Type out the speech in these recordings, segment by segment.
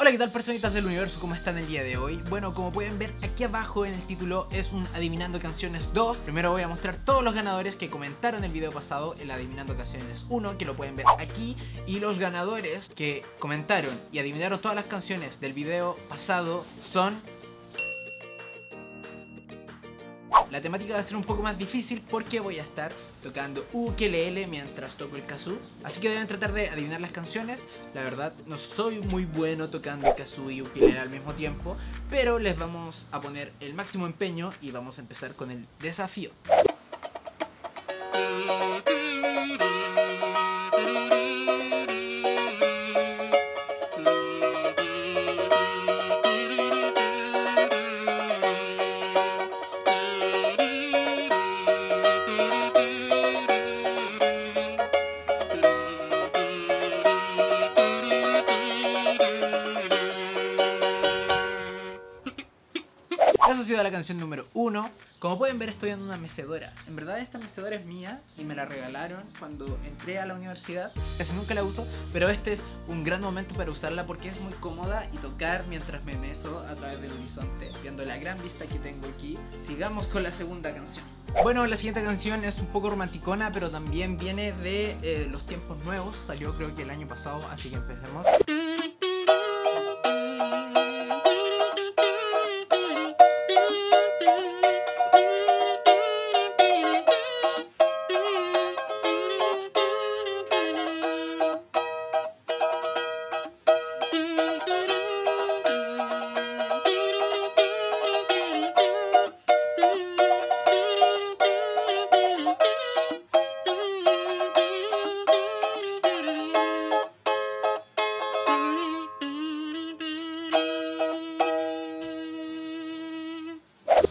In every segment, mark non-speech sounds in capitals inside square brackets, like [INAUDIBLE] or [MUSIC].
Hola, ¿qué tal personitas del universo? ¿Cómo están el día de hoy? Bueno, como pueden ver aquí abajo en el título es un Adivinando Canciones 2 Primero voy a mostrar todos los ganadores que comentaron el video pasado, el Adivinando Canciones 1 Que lo pueden ver aquí Y los ganadores que comentaron y adivinaron todas las canciones del video pasado son La temática va a ser un poco más difícil porque voy a estar tocando ukelele mientras toco el kazoo. Así que deben tratar de adivinar las canciones. La verdad, no soy muy bueno tocando kazoo y ukelele al mismo tiempo, pero les vamos a poner el máximo empeño y vamos a empezar con el desafío. Canción número uno. Como pueden ver estoy en una mecedora. En verdad esta mecedora es mía y me la regalaron cuando entré a la universidad. Casi nunca la uso, pero este es un gran momento para usarla porque es muy cómoda y tocar mientras me meso a través del horizonte, viendo la gran vista que tengo aquí. Sigamos con la segunda canción. Bueno, la siguiente canción es un poco romanticona, pero también viene de eh, los tiempos nuevos. Salió creo que el año pasado, así que empecemos.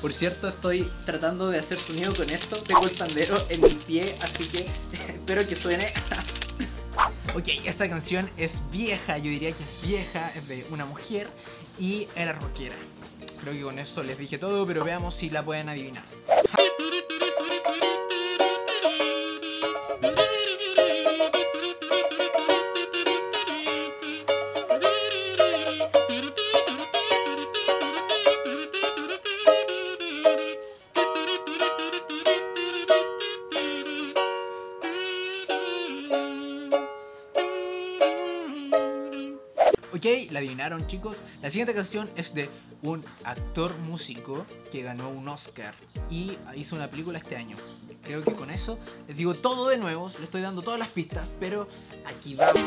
Por cierto, estoy tratando de hacer sonido con esto. Tengo el pandero en mi pie, así que [LAUGHS] espero que suene. [LAUGHS] ok, esta canción es vieja, yo diría que es vieja, es de una mujer y era rockera. Creo que con eso les dije todo, pero veamos si la pueden adivinar. Ok, la adivinaron chicos. La siguiente canción es de un actor músico que ganó un Oscar y hizo una película este año. Creo que con eso les digo todo de nuevo, les estoy dando todas las pistas, pero aquí vamos.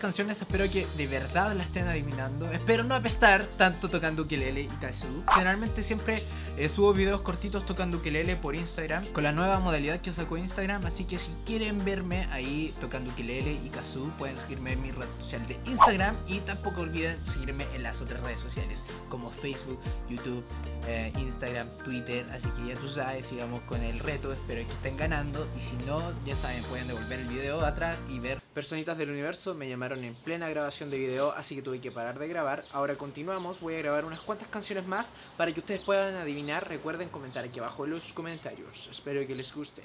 Canciones, espero que de verdad la estén adivinando. Espero no apestar tanto tocando ukelele y kazoo. Generalmente siempre eh, subo videos cortitos tocando ukelele por Instagram con la nueva modalidad que sacó Instagram. Así que si quieren verme ahí tocando ukelele y kazoo, pueden seguirme en mi red social de Instagram. Y tampoco olviden seguirme en las otras redes sociales como Facebook, YouTube, eh, Instagram, Twitter. Así que ya tú sabes, sigamos con el reto. Espero que estén ganando. Y si no, ya saben, pueden devolver el video atrás y ver personitas del universo. Me en plena grabación de video, así que tuve que parar de grabar. Ahora continuamos, voy a grabar unas cuantas canciones más para que ustedes puedan adivinar. Recuerden comentar aquí abajo en los comentarios. Espero que les guste.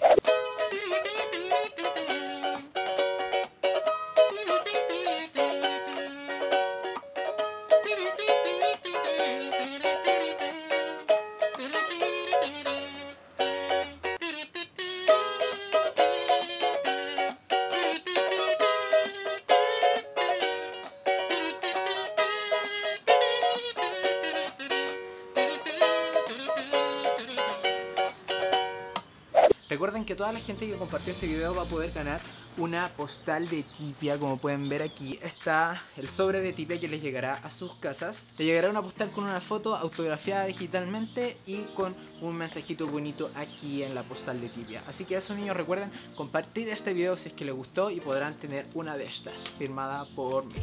Recuerden que toda la gente que compartió este video va a poder ganar una postal de tipia. Como pueden ver aquí está el sobre de tipia que les llegará a sus casas. Le llegará una postal con una foto autografiada digitalmente y con un mensajito bonito aquí en la postal de tipia. Así que eso niños recuerden compartir este video si es que les gustó y podrán tener una de estas firmada por mí.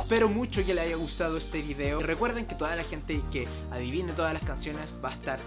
Espero mucho que les haya gustado este video. Y recuerden que toda la gente que adivine todas las canciones va a estar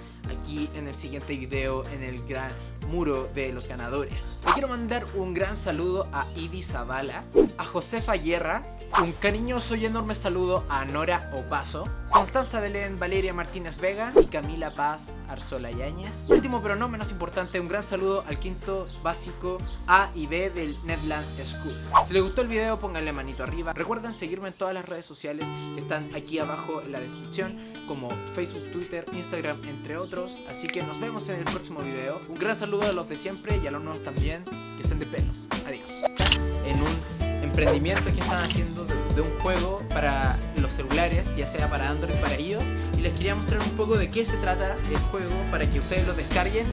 aquí en el siguiente video en el gran muro de los ganadores. Quiero mandar un gran saludo a Ivy Zavala, a Josefa Guerra, un cariñoso y enorme saludo a Nora Opaso, Constanza Belén, Valeria Martínez Vega y Camila Paz Arzola Yáñez. Último pero no menos importante, un gran saludo al quinto básico A y B del Netland School. Si les gustó el video pónganle manito arriba. Recuerden seguirme en todas las redes sociales que están aquí abajo en la descripción como Facebook, Twitter, Instagram, entre otros. Así que nos vemos en el próximo video. Un gran saludo a los de siempre y a los nuevos también, que estén de pelos. Adiós. En un emprendimiento que están haciendo de, de un juego para los celulares, ya sea para Android, para iOS, y les quería mostrar un poco de qué se trata el juego para que ustedes lo descarguen